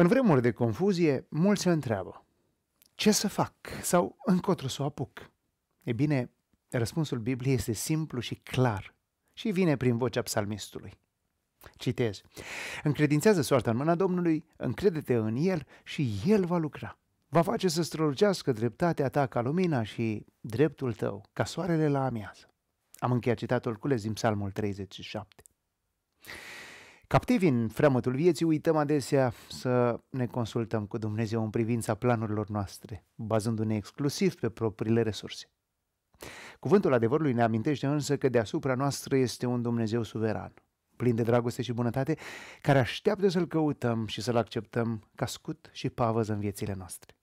În vremuri de confuzie, mulți se întreabă, ce să fac sau încotro să o apuc? E bine, răspunsul Bibliei este simplu și clar și vine prin vocea psalmistului. Citez. Încredințează soarta în mâna Domnului, încredete în El și El va lucra. Va face să strălucească dreptatea ta ca lumina și dreptul tău ca soarele la amiază. Am încheiat citatul cules din Psalmul 37. Captivi în freamătul vieții, uităm adesea să ne consultăm cu Dumnezeu în privința planurilor noastre, bazându-ne exclusiv pe propriile resurse. Cuvântul adevărului ne amintește însă că deasupra noastră este un Dumnezeu suveran, plin de dragoste și bunătate, care așteaptă să-L căutăm și să-L acceptăm ca scut și pavăză în viețile noastre.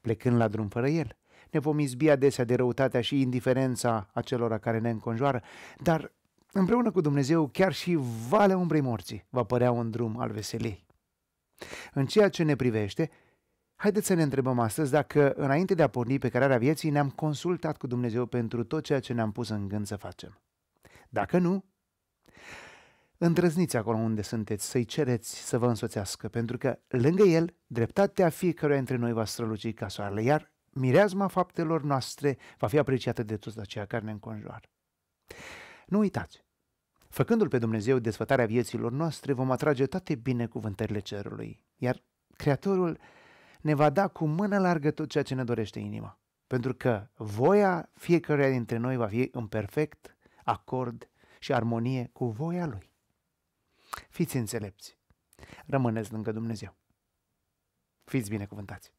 Plecând la drum fără El, ne vom izbi adesea de răutatea și indiferența acelora care ne înconjoară, dar împreună cu Dumnezeu chiar și valea umbrei morții va părea un drum al veselii. În ceea ce ne privește, haideți să ne întrebăm astăzi dacă, înainte de a porni pe cărarea vieții, ne-am consultat cu Dumnezeu pentru tot ceea ce ne-am pus în gând să facem. Dacă nu, îndrăzniți acolo unde sunteți să-i cereți să vă însoțească, pentru că lângă el, dreptatea fiecăruia dintre noi va străluci ca soarele, iar mireazma faptelor noastre va fi apreciată de toți aceia care ne înconjoară. Nu uitați, făcându-L pe Dumnezeu desfătarea vieților noastre, vom atrage toate binecuvântările cerului, iar Creatorul ne va da cu mână largă tot ceea ce ne dorește inima, pentru că voia fiecăruia dintre noi va fi în perfect acord și armonie cu voia Lui. Fiți înțelepți, rămâneți lângă Dumnezeu. Fiți binecuvântați!